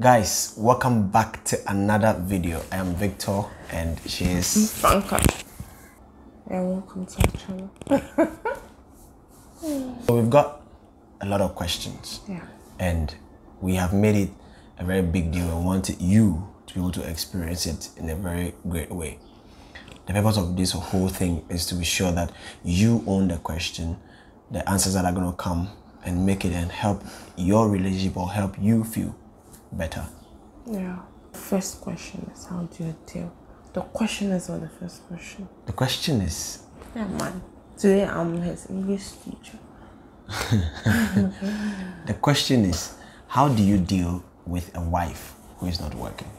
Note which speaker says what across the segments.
Speaker 1: Guys, welcome back to another video. I am Victor and she is
Speaker 2: Franca. Yeah, welcome to our channel.
Speaker 1: So we've got a lot of questions.
Speaker 2: Yeah.
Speaker 1: And we have made it a very big deal and wanted you to be able to experience it in a very great way. The purpose of this whole thing is to be sure that you own the question, the answers that are going to come, and make it and help your relationship or help you feel better.
Speaker 2: Yeah. First question is how do you deal? The question is not the first question.
Speaker 1: The question is
Speaker 2: Yeah, man. Today I'm his English teacher.
Speaker 1: the question is how do you deal with a wife who is not working?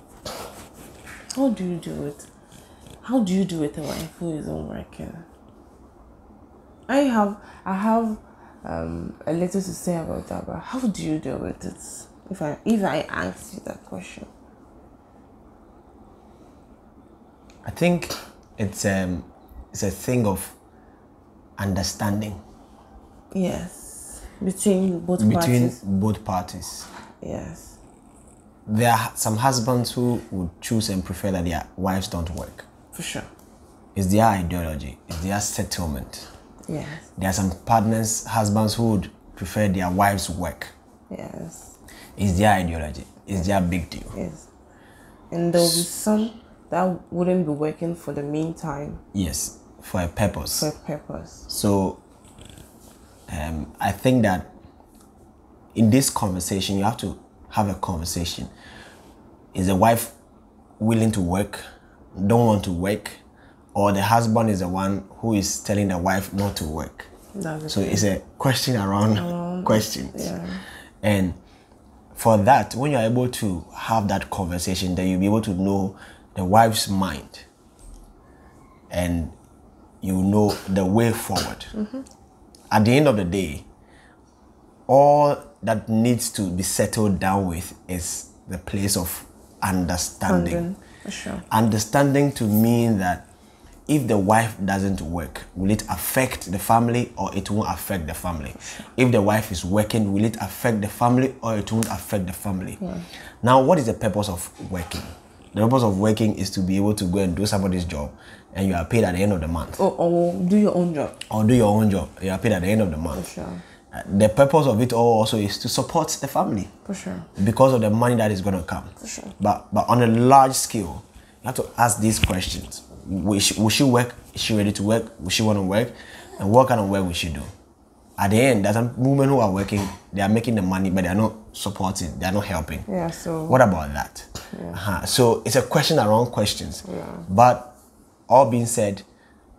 Speaker 2: How do you do it? How do you do with a wife who isn't working? I have I have um, a little to say about that, but how do you deal with it? If I if I ask you that question.
Speaker 1: I think it's um it's a thing of understanding
Speaker 2: Yes. Between both parties.
Speaker 1: between
Speaker 2: parties.
Speaker 1: both parties.
Speaker 2: Yes.
Speaker 1: There are some husbands who would choose and prefer that their wives don't work.
Speaker 2: For sure.
Speaker 1: It's their ideology, it's their settlement.
Speaker 2: Yes.
Speaker 1: There are some partners, husbands who would prefer their wives work.
Speaker 2: Yes.
Speaker 1: It's their ideology, it's their big deal.
Speaker 2: Yes. And there will be some that wouldn't be working for the meantime
Speaker 1: Yes, for a purpose.
Speaker 2: for a purpose.
Speaker 1: So um, I think that in this conversation, you have to have a conversation. Is the wife willing to work, don't want to work, or the husband is the one who is telling the wife not to work? So
Speaker 2: it.
Speaker 1: it's a question around questions.
Speaker 2: yeah.
Speaker 1: And for that, when you're able to have that conversation, then you'll be able to know the wife's mind and you know the way forward. Mm-hmm. At the end of the day, all that needs to be settled down with is the place of understanding.
Speaker 2: Sure.
Speaker 1: Understanding to mean that if the wife doesn't work, will it affect the family or it won't affect the family? If the wife is working, will it affect the family or it won't affect the family? Now, what is the purpose of working? The purpose of working is to be able to go and do somebody's job and you are paid at the end of the month.
Speaker 2: Or, or do your own job.
Speaker 1: Or do your own job, you are paid at the end of the month.
Speaker 2: For sure.
Speaker 1: Uh, The purpose of it all also is to support the family
Speaker 2: For sure.
Speaker 1: because of the money that is going to come.
Speaker 2: For sure.
Speaker 1: But but on a large scale, you have to ask these questions: Will she, will she work? Is she ready to work? Will she want to work? And what kind of work will she do? At the end, there's women who are working. They are making the money, but they are not supporting. They are not helping.
Speaker 2: Yeah, so
Speaker 1: What about that? Uh-huh. So it's a question around questions. Yeah. But all being said,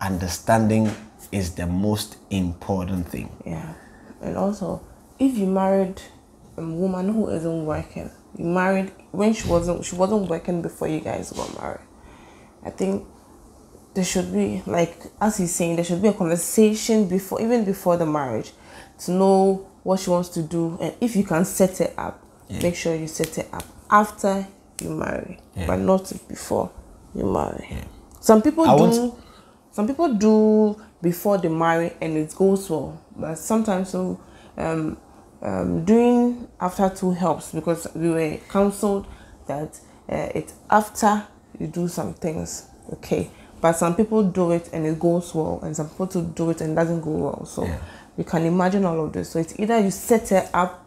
Speaker 1: understanding is the most important thing.
Speaker 2: yeah. And also if you married a woman who isn't working, you married when she wasn't she wasn't working before you guys got married. I think there should be like as he's saying there should be a conversation before even before the marriage to know what she wants to do and if you can set it up make sure you set it up after you marry but not before you marry. Some people
Speaker 1: I
Speaker 2: do
Speaker 1: want-
Speaker 2: some people do before they marry and it goes well but sometimes so um, um, doing after two helps because we were counseled that uh, it's after you do some things okay but some people do it and it goes well and some people do it and it doesn't go well. So
Speaker 1: Yeah.
Speaker 2: you can imagine all of this. So it's either you set her up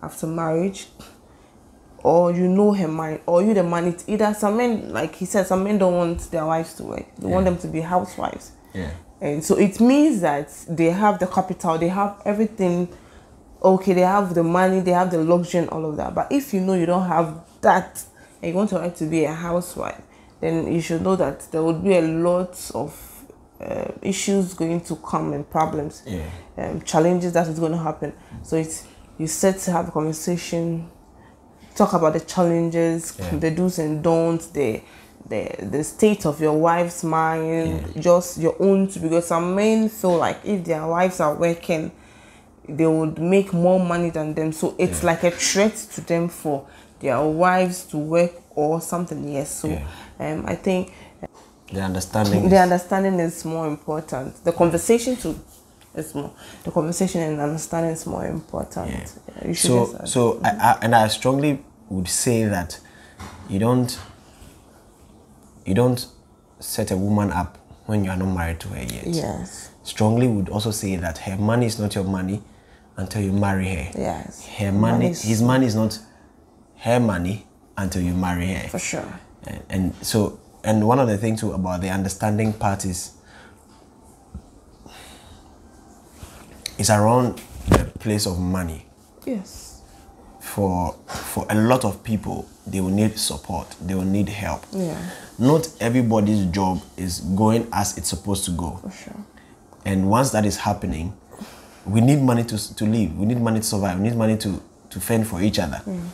Speaker 2: after marriage or you know her mind or you the man it's either some men like he said some men don't want their wives to work. They want them to be housewives.
Speaker 1: Yeah.
Speaker 2: and so it means that they have the capital they have everything. Okay they have the money they have the luxury and all of that. But if you know you don't have that and you want your wife to be a housewife then you should know that there would be a lot of uh, issues going to come and problems
Speaker 1: Yeah.
Speaker 2: um, challenges that is going to happen so it's you set to have a conversation talk about the challenges
Speaker 1: Yeah.
Speaker 2: the do's and don'ts the the the state of your wife's mind just your own too, because some men feel like if their wives are working they would make more money than them so it's like a threat to them for their wives to work or something yes so
Speaker 1: Yeah.
Speaker 2: Um i think
Speaker 1: The understanding.
Speaker 2: the
Speaker 1: is-
Speaker 2: understanding is more important the conversation too is more the conversation and understanding is more important
Speaker 1: Yeah.
Speaker 2: Yeah,
Speaker 1: so so I, I and I strongly would say that you don't you don't set a woman up when you are not married to her yet.
Speaker 2: Yes.
Speaker 1: Strongly would also say that her money is not your money until you marry her.
Speaker 2: Yes.
Speaker 1: Her money,
Speaker 2: Money's-
Speaker 1: his money is not her money until you marry her.
Speaker 2: For sure.
Speaker 1: And, and so, and one of the things too about the understanding part is, is around the place of money.
Speaker 2: Yes.
Speaker 1: For for a lot of people, they will need support. They will need help.
Speaker 2: Yeah.
Speaker 1: Not everybody's job is going as it's supposed to go.
Speaker 2: For sure.
Speaker 1: And once that is happening, we need money to, to live. We need money to survive. We need money to, to fend for each other. Mm.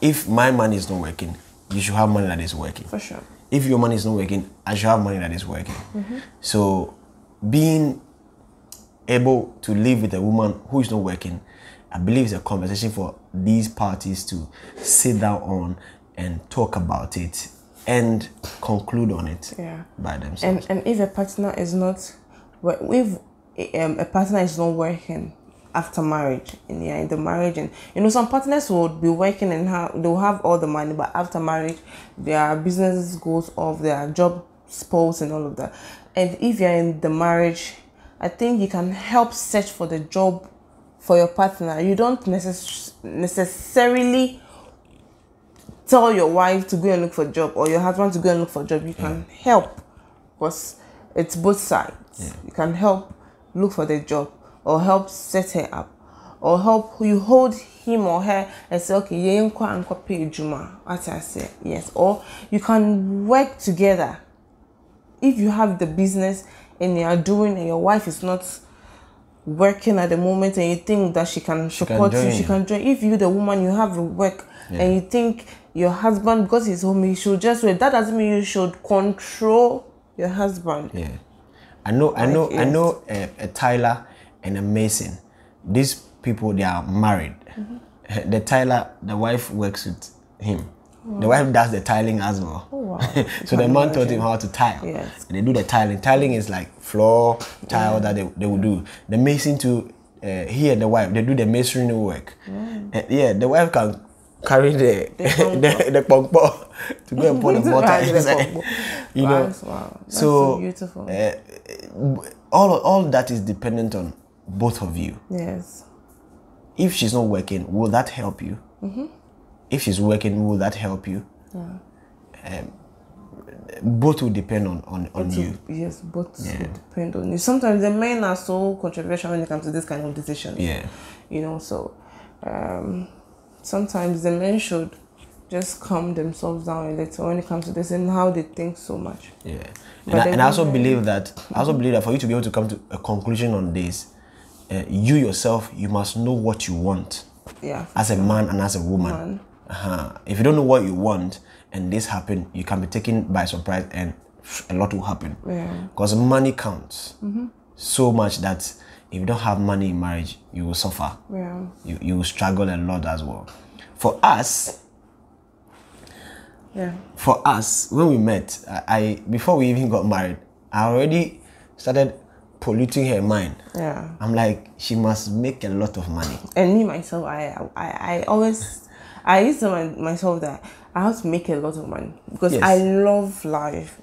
Speaker 1: If my money is not working, you should have money that is working.
Speaker 2: For sure.
Speaker 1: If your money is not working, I should have money that is working. So, being able to live with a woman who is not working, I believe is a conversation for these parties to sit down on and talk about it and conclude on it
Speaker 2: Yeah.
Speaker 1: by themselves.
Speaker 2: And and if a partner is not, if um, a partner is not working after marriage, in yeah, in the marriage, and you know some partners would be working and have they'll have all the money, but after marriage, their business goes off, their job spoils, and all of that. And if you're in the marriage, I think you can help search for the job for your partner. You don't necess- necessarily tell your wife to go and look for a job or your husband to go and look for a job. You can help because it's both sides. You can help look for the job or help set her up or help you hold him or her and say okay yeah nkwa nkwa pay juma. What i say yes. Or you can work together. If you have the business and you are doing and your wife is not working at the moment and you think that she can support you, she can join. If you, the woman, you have work and you think your husband, because he's home, he should just wait. That doesn't mean you should control your husband.
Speaker 1: Yeah, I know, I know, I know a, a tiler and a Mason. These people they are married.
Speaker 2: Mm-hmm.
Speaker 1: The tiler, the wife works with him. The wife does the tiling as well.
Speaker 2: Oh, wow.
Speaker 1: so the man taught him how to tile.
Speaker 2: Yes.
Speaker 1: And they do the tiling. Tiling is like floor tile that they, they will do. The mason to uh, he and the wife they do the masonry work. Uh, yeah, the wife can carry the the, the, pongpo to go and put the mortar inside. You
Speaker 2: Wow,
Speaker 1: know,
Speaker 2: wow.
Speaker 1: So,
Speaker 2: so beautiful.
Speaker 1: uh, all all that is dependent on both of you.
Speaker 2: Yes.
Speaker 1: If she's not working, will that help you?
Speaker 2: Mm-hmm.
Speaker 1: If she's working, will that help you? Um, both will depend on on, on you.
Speaker 2: Yes, both
Speaker 1: Yeah.
Speaker 2: would depend on you. Sometimes the men are so controversial when it comes to this kind of decision.
Speaker 1: Yeah.
Speaker 2: You know, so um, sometimes the men should just calm themselves down a little when it comes to this and how they think so much.
Speaker 1: Yeah, and I, and I also believe that I also believe that for you to be able to come to a conclusion on this, uh, you yourself you must know what you want
Speaker 2: Yeah.
Speaker 1: as a man and as a woman.
Speaker 2: Man.
Speaker 1: Uh-huh. If you don't know what you want and this happen, you can be taken by surprise and a lot will happen.
Speaker 2: Yeah.
Speaker 1: Because money counts so much that if you don't have money in marriage, you will suffer.
Speaker 2: Yeah.
Speaker 1: You you will struggle a lot as well. For us,
Speaker 2: Yeah.
Speaker 1: for us when we met I, I before we even got married i already started polluting her mind
Speaker 2: Yeah.
Speaker 1: i'm like she must make a lot of money
Speaker 2: And me myself, I I, I always I used to my, myself that I have to make a lot of money because
Speaker 1: Yes.
Speaker 2: I love life.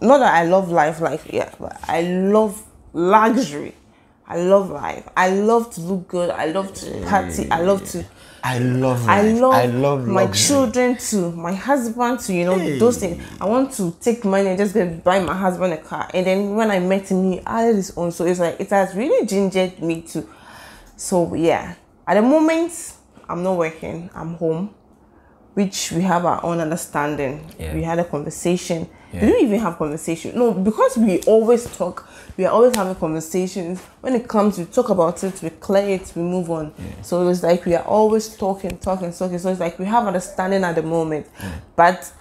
Speaker 2: Not that I love life, life, yeah, but I love luxury. I love life. I love to look good. I love to party. I love to.
Speaker 1: i love
Speaker 2: I love,
Speaker 1: i love
Speaker 2: my children too, my husband too. You know those things. I want to take money and just go buy my husband a car. And then when I met him, he added his own. So it's like it has really gingered me to. So yeah, at the moment I'm not working. I'm home, which we have our own understanding.
Speaker 1: Yeah.
Speaker 2: We had a conversation.
Speaker 1: Yeah.
Speaker 2: We didn't even have conversation. No, because we always talk. We are always having conversations. When it comes, we talk about it, we clear it, we move on. So it's like we are always talking, talking, talking. So it's like we have understanding at the moment. But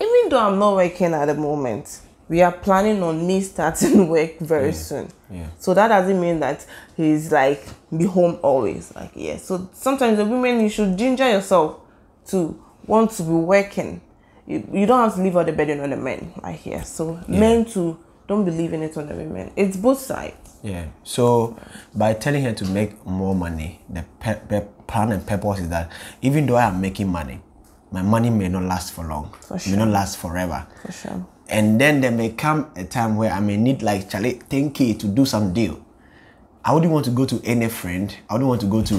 Speaker 2: even though I'm not working at the moment, we are planning on me starting work very soon.
Speaker 1: Yeah.
Speaker 2: So that doesn't mean that he's like be home always. Like yeah. So sometimes the women you should ginger yourself to want to be working. You, you don't have to leave all the burden on the men. I hear. So men too don't believe in it on the women. It's both sides.
Speaker 1: yeah so by telling her to make more money the pe- pe- plan and purpose is that even though i am making money my money may not last for long,
Speaker 2: For sure.
Speaker 1: may not last forever.
Speaker 2: For sure.
Speaker 1: And then there may come a time where I may need like Charlie 10k to do some deal. I wouldn't want to go to any friend. I wouldn't want to go to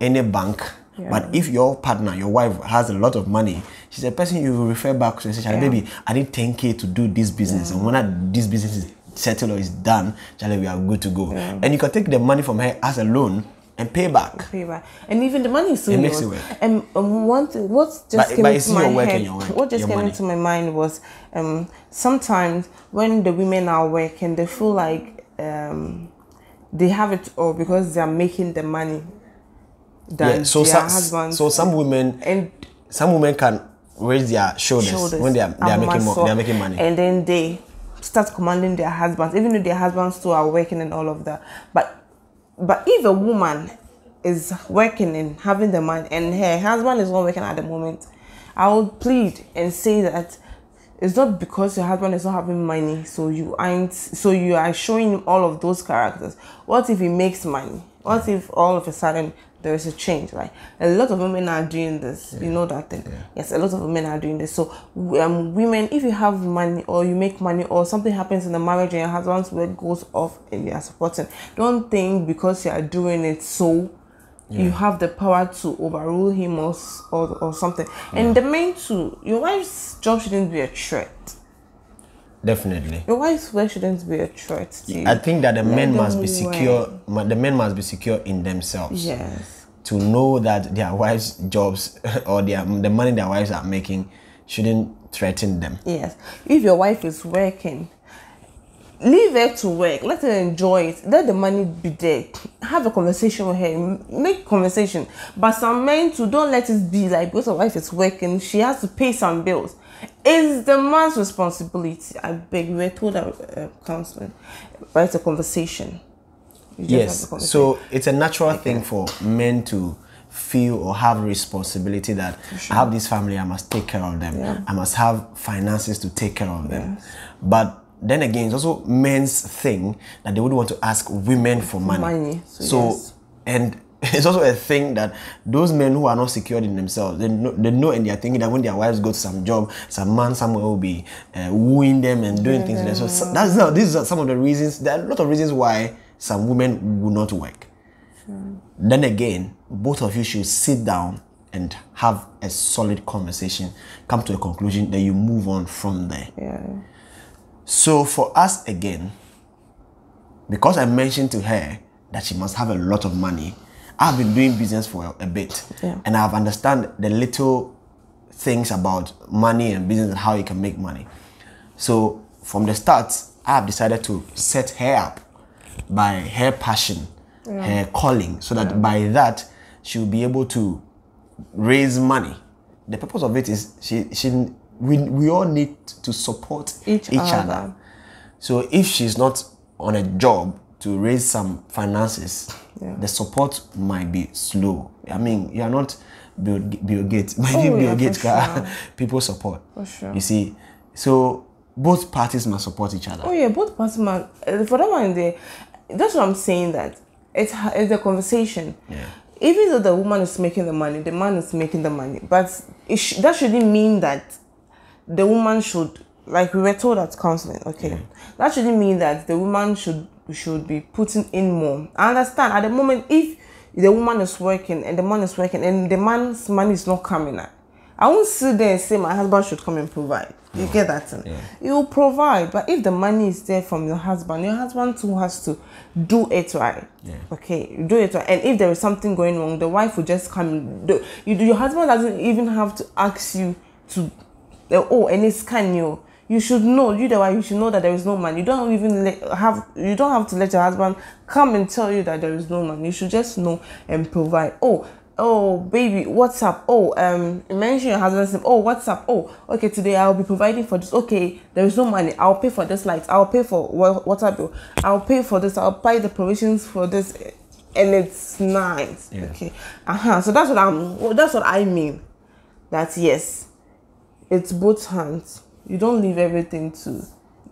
Speaker 1: any bank.
Speaker 2: Yeah.
Speaker 1: But if your partner, your wife has a lot of money, she's a person you will refer back to and say,
Speaker 2: Yeah.
Speaker 1: baby, I need 10k to do this business. And when I, this business is settled or is done, Charlie, we are good to go.
Speaker 2: Yeah.
Speaker 1: And you can take the money from her as a loan and pay back.
Speaker 2: pay back. And even the money is still
Speaker 1: It makes it work.
Speaker 2: And um, one thing, what just
Speaker 1: But-
Speaker 2: came
Speaker 1: but
Speaker 2: into my head,
Speaker 1: work-
Speaker 2: what just came
Speaker 1: money.
Speaker 2: into my mind was um, sometimes when the women are working, they feel like um, they have it all because they are making the money than
Speaker 1: Yeah, so
Speaker 2: their
Speaker 1: some,
Speaker 2: husbands.
Speaker 1: so some women
Speaker 2: and
Speaker 1: some women can raise their shoulders,
Speaker 2: shoulders.
Speaker 1: when they are, they are making more, they are making money.
Speaker 2: and then they start commanding their husbands even though their husbands too are working and all of that. But but if a woman is working and having the money and her husband is not working at the moment i would plead and say that it's not because your husband is not having money so you aren't so you are showing him all of those characters. What if he makes money? What if all of a sudden there is a change right? A lot of women are doing this you know that thing. Yes a lot of women are doing this. So um, women if you have money or you make money or something happens in the marriage and your husband's work goes off and you are supporting don't think because you are doing it so you have the power to overrule him or, or, or something. And the main two your wife's job shouldn't be a threat
Speaker 1: Definitely.
Speaker 2: your wife's work shouldn't be a threat to you.
Speaker 1: I think that the men must be secure. The men must be secure in themselves
Speaker 2: yes
Speaker 1: to know that their wives' jobs or their the money their wives are making shouldn't threaten them.
Speaker 2: Yes. If your wife is working, leave her to work. Let her enjoy it. Let the money be there. Have a conversation with her. Make conversation. But some men too don't let it be like because your wife is working, she has to pay some bills. It's the man's responsibility. I beg. We were told that uh, counseling, but it's a conversation. You just a
Speaker 1: Yes.
Speaker 2: conversation.
Speaker 1: So it's a natural thing for men to feel or have responsibility that I have this family, I must take care of them.
Speaker 2: Yeah.
Speaker 1: I must have finances to take care of them. But then again, it's also men's thing that they would want to ask women for money.
Speaker 2: money, so
Speaker 1: So,
Speaker 2: yes.
Speaker 1: and it's also a thing that those men who are not secured in themselves, they know, they know and they are thinking that when their wives go to some job, some man somewhere will be uh, wooing them and doing things. to them. So, so that's not, these are some of the reasons. There are a lot of reasons why some women will not work. Then again, both of you should sit down and have a solid conversation, come to a conclusion, then you move on from there.
Speaker 2: yeah.
Speaker 1: So for us again, because I mentioned to her that she must have a lot of money, I've been doing business for a, bit,
Speaker 2: Yeah.
Speaker 1: and I've understand the little things about money and business and how you can make money. So from the start, I have decided to set her up by her passion, her calling, so that by that she'll be able to raise money. The purpose of it is she she we, we all need to support
Speaker 2: Each
Speaker 1: each,
Speaker 2: other.
Speaker 1: other. So if she's not on a job to raise some finances,
Speaker 2: Yeah.
Speaker 1: the support might be slow. I mean, you are not Bill, Bill Gates. But
Speaker 2: Oh,
Speaker 1: Bill
Speaker 2: yeah,
Speaker 1: Gates,
Speaker 2: sure.
Speaker 1: people support.
Speaker 2: For sure.
Speaker 1: You see, so both parties must support each other.
Speaker 2: Oh yeah, both parties man. uh, For that one, there, that's what I'm saying. That it's it's a conversation.
Speaker 1: Yeah.
Speaker 2: Even though the woman is making the money, the man is making the money, but it sh- that shouldn't mean that the woman should, like we were told at counseling. Okay, that shouldn't mean that the woman should should be putting in more. I understand at the moment if the woman is working and the man is working and the man's money is not coming out. I won't sit there and say my husband should come and provide. You get that? thing? You will provide, but if the money is there from your husband, your husband too has to do it right.
Speaker 1: Yeah.
Speaker 2: Okay, you do it right. And if there is something going wrong, the wife will just come. Do, you, do your husband doesn't even have to ask you to. oh, and it's can you. You should know. You the wife. You should know that there is no man. You don't even let, have. You don't have to let your husband come and tell you that there is no man. You should just know and provide. Oh, oh baby what's up? Oh um mention your husband's name. Oh what's up? Oh okay today i'll be providing for this. Okay there is no money. I'll pay for this light. I'll pay for wa- water bill. I'll pay for this. I'll buy the provisions for this and it's nice.
Speaker 1: Yeah.
Speaker 2: okay. Uh-huh. So that's what i'm well, that's what i mean. That yes it's both hands you don't leave everything to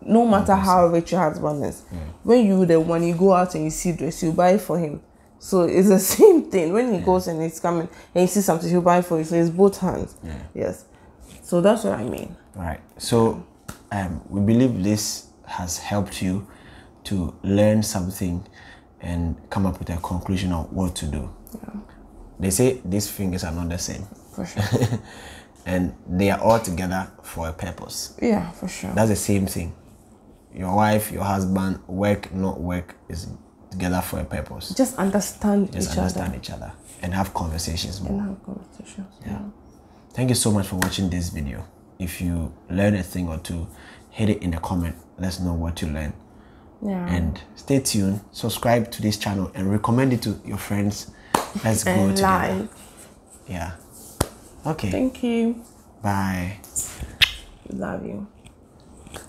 Speaker 2: no matter how rich your husband is when you the one you go out and you see dress you buy it for him So it's the same thing. When he goes and he's coming and he sees something, he'll buy for you. So it's both hands.
Speaker 1: Yeah.
Speaker 2: Yes. So that's what I mean.
Speaker 1: Right. So um, we believe this has helped you to learn something and come up with a conclusion on what to do. They say these fingers are not the same,
Speaker 2: For sure.
Speaker 1: and they are all together for a purpose.
Speaker 2: yeah, for sure.
Speaker 1: That's the same thing. Your wife, your husband, work, not work, is together for a purpose.
Speaker 2: Just understand
Speaker 1: Just
Speaker 2: each
Speaker 1: understand
Speaker 2: other
Speaker 1: each other and have conversations more.
Speaker 2: and have conversations. Yeah.
Speaker 1: Thank you so much for watching this video. If you learn a thing or two, hit it in the comment. Let us know what you learned.
Speaker 2: Yeah.
Speaker 1: And stay tuned, subscribe to this channel, and recommend it to your friends. Let's go together.
Speaker 2: live.
Speaker 1: Yeah. Okay.
Speaker 2: Thank you.
Speaker 1: Bye.
Speaker 2: Love you.